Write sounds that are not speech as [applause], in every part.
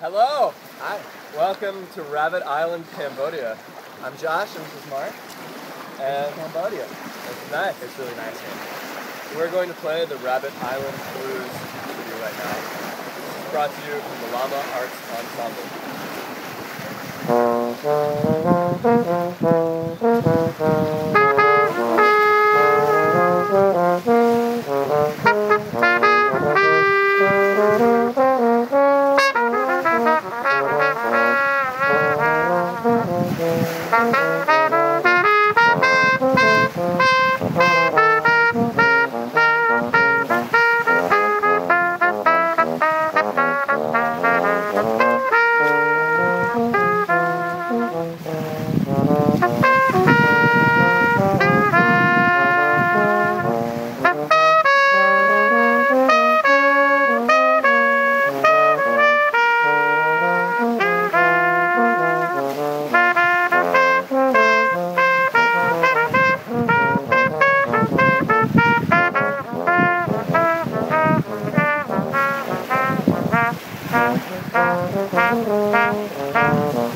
Hello, Hi, welcome to Rabbit Island, Cambodia. I'm Josh and this is Marc. And Cambodia. it's nice. It's really nice here. We're going to play the Rabbit Island Blues for you right now. This is brought to you from the Lamma Arts Ensemble. [laughs] Woo!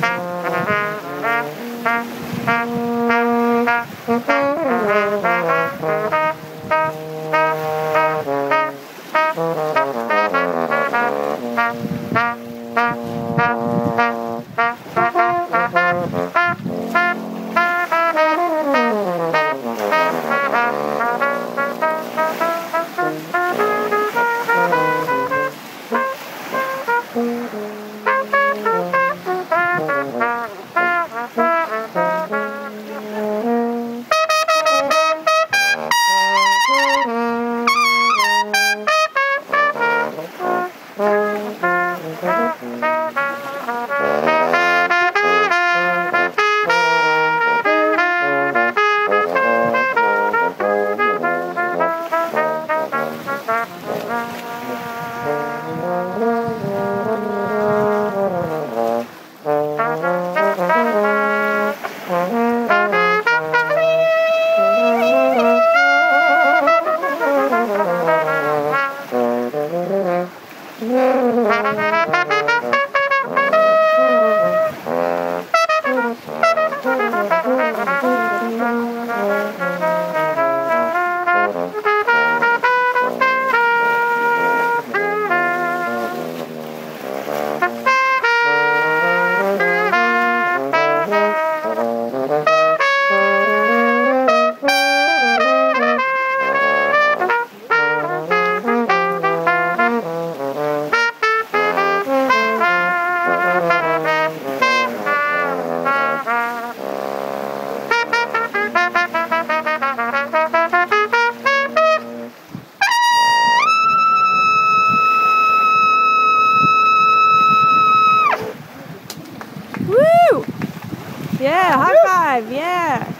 Yeah, high five, yeah.